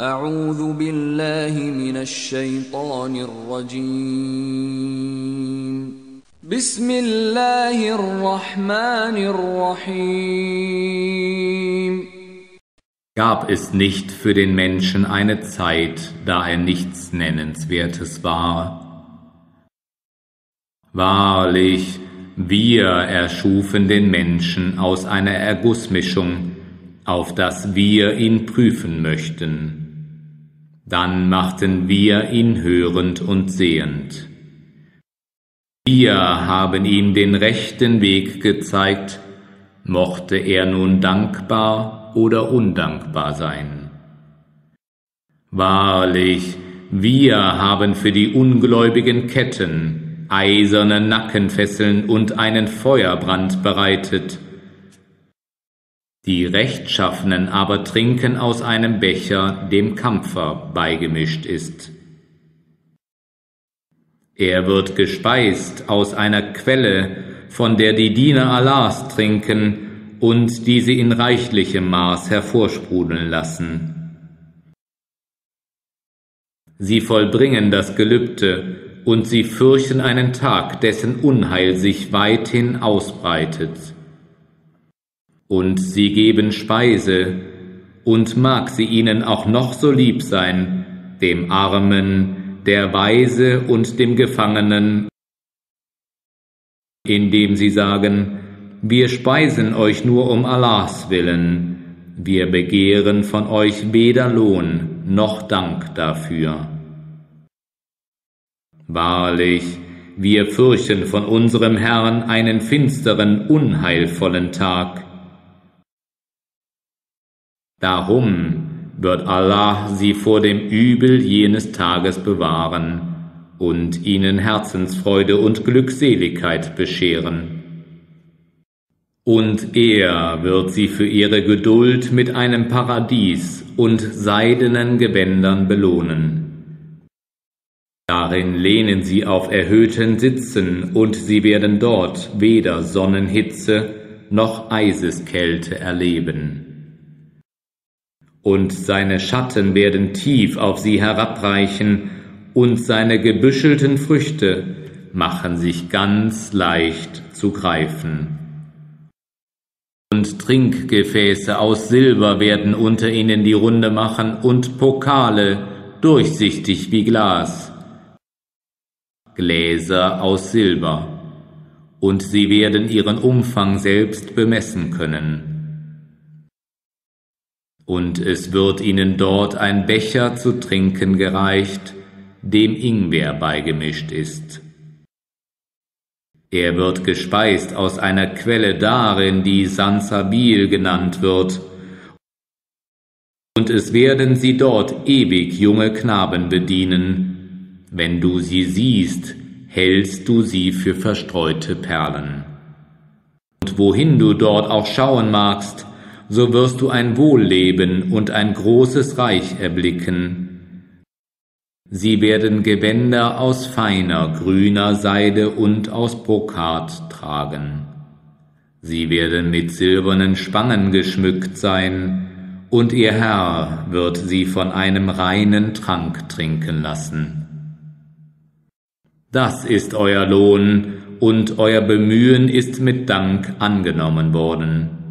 أعوذ بالله من الشيطان الرجيم بسم الله الرحمن الرحيم Gab es nicht für den Menschen eine Zeit, da er nichts Nennenswertes war? Wahrlich, wir erschufen den Menschen aus einer Ergussmischung, auf dass wir ihn prüfen möchten. Dann machten wir ihn hörend und sehend. Wir haben ihm den rechten Weg gezeigt, mochte er nun dankbar oder undankbar sein. Wahrlich, wir haben für die Ungläubigen Ketten, eiserne Nackenfesseln und einen Feuerbrand bereitet, die Rechtschaffenen aber trinken aus einem Becher, dem Kampfer beigemischt ist. Er wird gespeist aus einer Quelle, von der die Diener Allahs trinken und die sie in reichlichem Maß hervorsprudeln lassen. Sie vollbringen das Gelübde und sie fürchten einen Tag, dessen Unheil sich weithin ausbreitet und sie geben Speise, und mag sie ihnen auch noch so lieb sein, dem Armen, der Weise und dem Gefangenen, indem sie sagen, wir speisen euch nur um Allahs willen, wir begehren von euch weder Lohn noch Dank dafür. Wahrlich, wir fürchten von unserem Herrn einen finsteren, unheilvollen Tag, Darum wird Allah sie vor dem Übel jenes Tages bewahren und ihnen Herzensfreude und Glückseligkeit bescheren. Und er wird sie für ihre Geduld mit einem Paradies und seidenen Gewändern belohnen. Darin lehnen sie auf erhöhten Sitzen, und sie werden dort weder Sonnenhitze noch Eiseskälte erleben und seine Schatten werden tief auf sie herabreichen, und seine gebüschelten Früchte machen sich ganz leicht zu greifen. Und Trinkgefäße aus Silber werden unter ihnen die Runde machen, und Pokale durchsichtig wie Glas, Gläser aus Silber, und sie werden ihren Umfang selbst bemessen können und es wird ihnen dort ein Becher zu trinken gereicht, dem Ingwer beigemischt ist. Er wird gespeist aus einer Quelle darin, die Sansabil genannt wird, und es werden sie dort ewig junge Knaben bedienen. Wenn du sie siehst, hältst du sie für verstreute Perlen. Und wohin du dort auch schauen magst, so wirst du ein Wohlleben und ein großes Reich erblicken. Sie werden Gewänder aus feiner, grüner Seide und aus Brokat tragen. Sie werden mit silbernen Spangen geschmückt sein, und ihr Herr wird sie von einem reinen Trank trinken lassen. Das ist euer Lohn, und euer Bemühen ist mit Dank angenommen worden.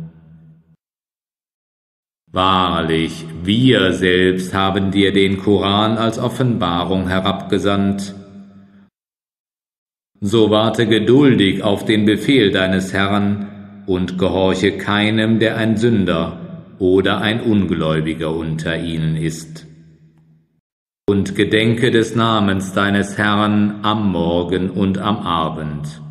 Wahrlich, wir selbst haben dir den Koran als Offenbarung herabgesandt. So warte geduldig auf den Befehl deines Herrn und gehorche keinem, der ein Sünder oder ein Ungläubiger unter ihnen ist. Und gedenke des Namens deines Herrn am Morgen und am Abend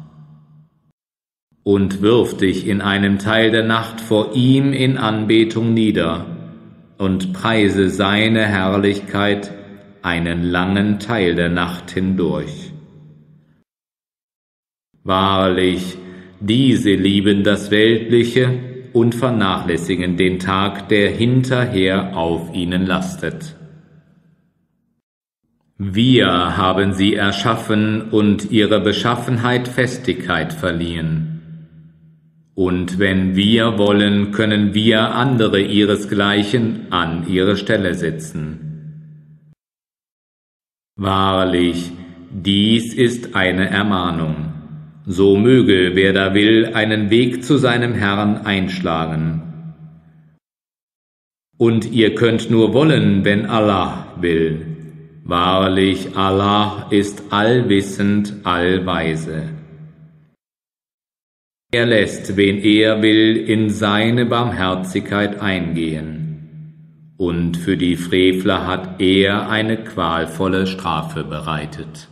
und wirf dich in einem Teil der Nacht vor ihm in Anbetung nieder und preise seine Herrlichkeit einen langen Teil der Nacht hindurch. Wahrlich, diese lieben das Weltliche und vernachlässigen den Tag, der hinterher auf ihnen lastet. Wir haben sie erschaffen und ihrer Beschaffenheit Festigkeit verliehen und wenn wir wollen, können wir andere ihresgleichen an ihre Stelle setzen. Wahrlich, dies ist eine Ermahnung. So möge, wer da will, einen Weg zu seinem Herrn einschlagen. Und ihr könnt nur wollen, wenn Allah will. Wahrlich, Allah ist allwissend, allweise. Er lässt, wen er will, in seine Barmherzigkeit eingehen, und für die Frevler hat er eine qualvolle Strafe bereitet.